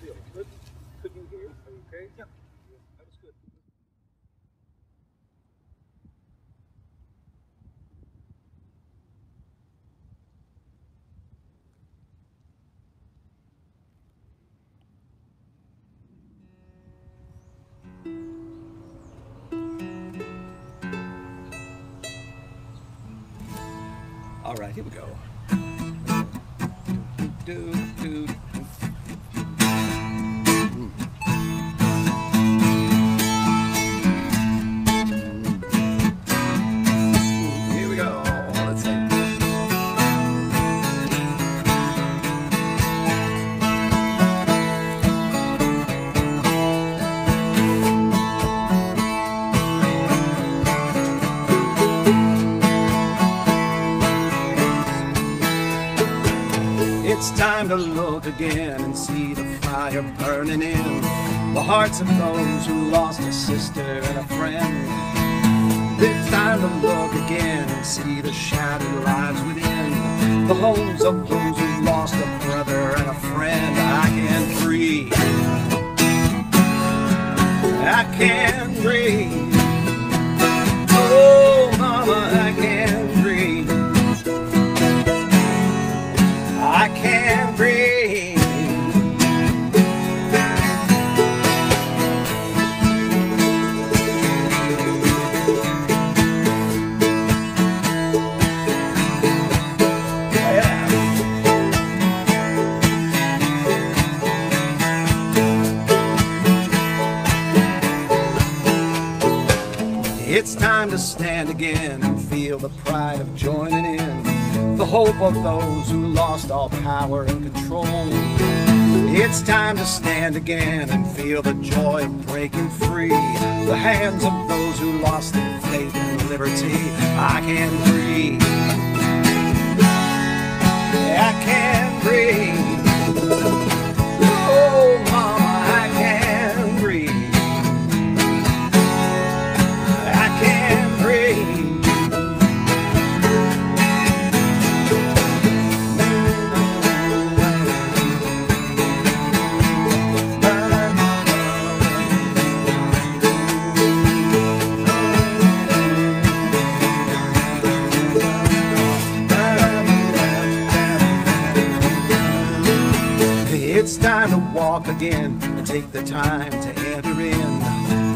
How you guys feel? Good? Could you hear? Are you okay? Yeah. That was good. All right, here we go. Do, do, do. It's time to look again and see the fire burning in the hearts of those who lost a sister and a friend. It's time to look again and see the shattered lives within the homes of those who lost a brother and a friend. I can't breathe. I can't breathe. Oh, mama, I can't again and feel the pride of joining in. The hope of those who lost all power and control. It's time to stand again and feel the joy of breaking free. The hands of those who lost their faith and liberty. I can't breathe. I can't breathe.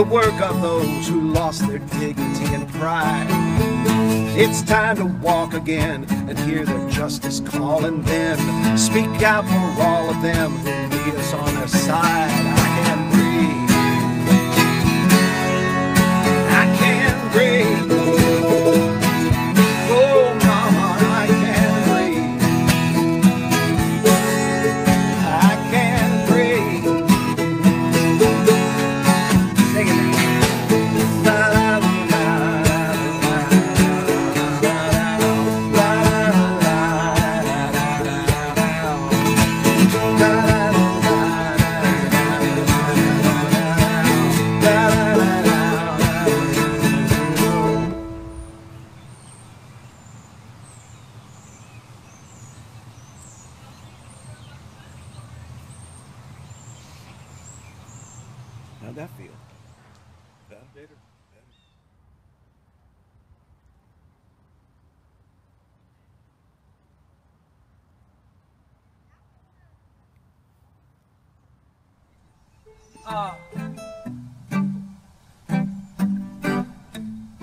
The work of those who lost their dignity and pride. It's time to walk again and hear their justice call and then speak out for all of them who need us on their side. I can't breathe. I can't breathe. How'd that feel? Better? Better.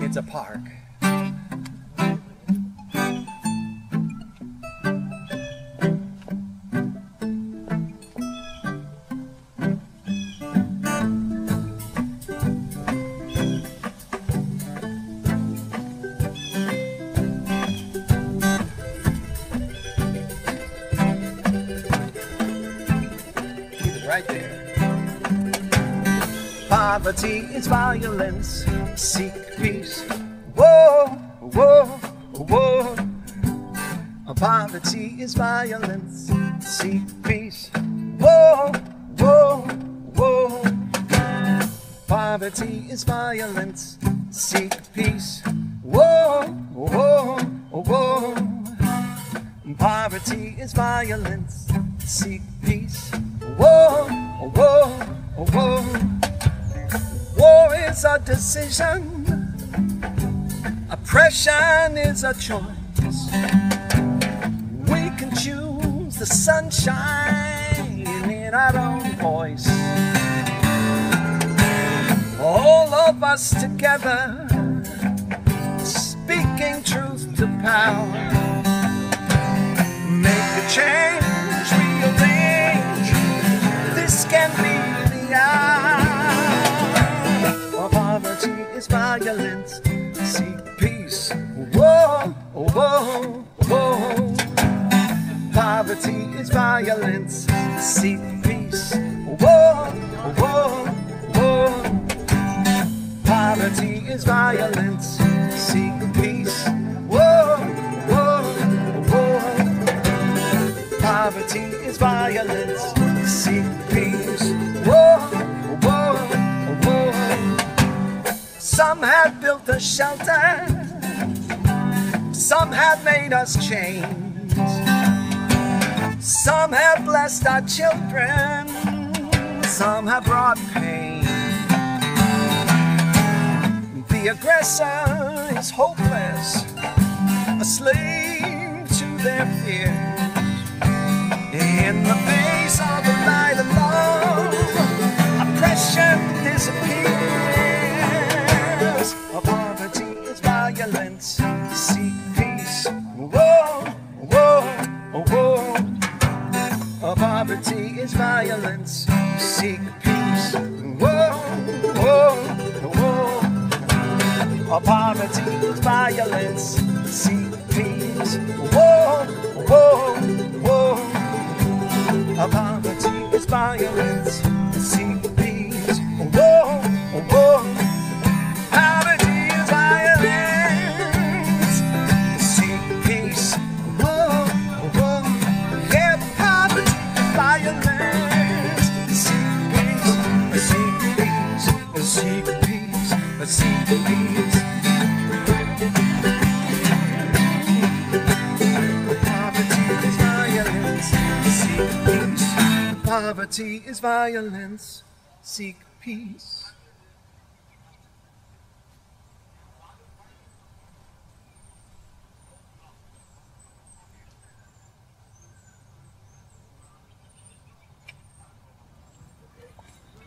It's a park. Poverty is violence. Seek peace. Whoa, whoa, whoa. Poverty is violence. Seek peace. Whoa, whoa, whoa. Poverty is violence. Seek peace. Whoa, whoa, whoa. Poverty is violence. Seek peace. Whoa, whoa, whoa. Is a decision. Oppression is a choice. We can choose the sunshine in our own voice. All of us together, speaking truth to power. Make a change, rearrange. This can be violence. Seek peace. Whoa, whoa, whoa. Poverty is violence. Seek peace. Whoa, whoa, whoa. Poverty is violence. Seek peace. Whoa, whoa, whoa. Poverty is violence. Seek Some have built a shelter. Some have made us change. Some have blessed our children. Some have brought pain. The aggressor is hopeless, a slave to their fears. In the face of Poverty is violence. Poverty is violence. Seek peace.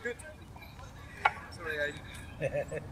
Good. Sorry, I